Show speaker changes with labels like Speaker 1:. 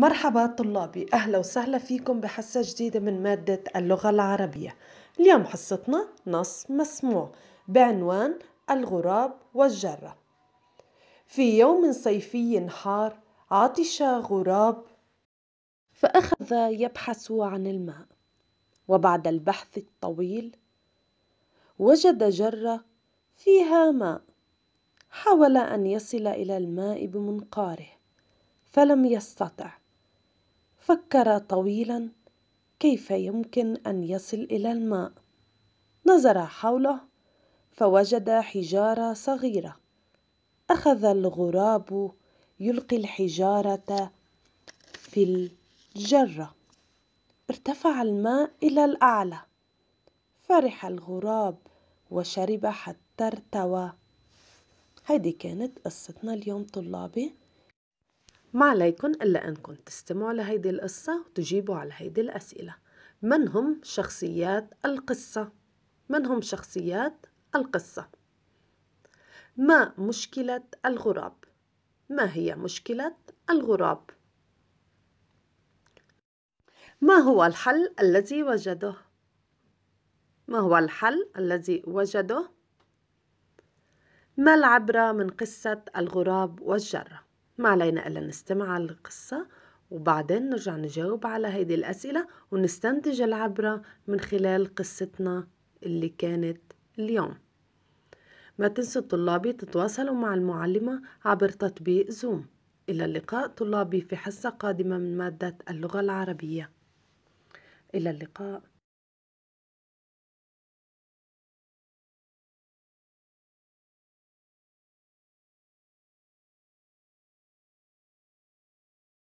Speaker 1: مرحبا طلابي أهلا وسهلا فيكم بحصة جديدة من مادة اللغة العربية. اليوم حصتنا نص مسموع بعنوان الغراب والجرة. في يوم صيفي حار عطش غراب. فأخذ يبحث عن الماء وبعد البحث الطويل وجد جرة فيها ماء. حاول أن يصل إلى الماء بمنقاره فلم يستطع. فكر طويلا كيف يمكن أن يصل إلى الماء. نظر حوله فوجد حجارة صغيرة. أخذ الغراب يلقي الحجارة في الجرة. ارتفع الماء إلى الأعلى. فرح الغراب وشرب حتى ارتوى. هذه كانت قصتنا اليوم طلابي. ما عليكم إلا أنكم تستمعوا لهيدي القصة وتجيبوا على هيدي الأسئلة من هم شخصيات القصة؟ من هم شخصيات القصة؟ ما مشكلة الغراب؟ ما هي مشكلة الغراب؟ ما هو الحل الذي وجده؟ ما هو الحل الذي وجده؟ ما العبرة من قصة الغراب والجرة؟ ما علينا إلا نستمع على القصة وبعدين نرجع نجاوب على هيدي الأسئلة ونستنتج العبرة من خلال قصتنا اللي كانت اليوم. ما تنسوا طلابي تتواصلوا مع المعلمة عبر تطبيق زوم إلى اللقاء طلابي في حصة قادمة من مادة اللغة العربية. إلى اللقاء.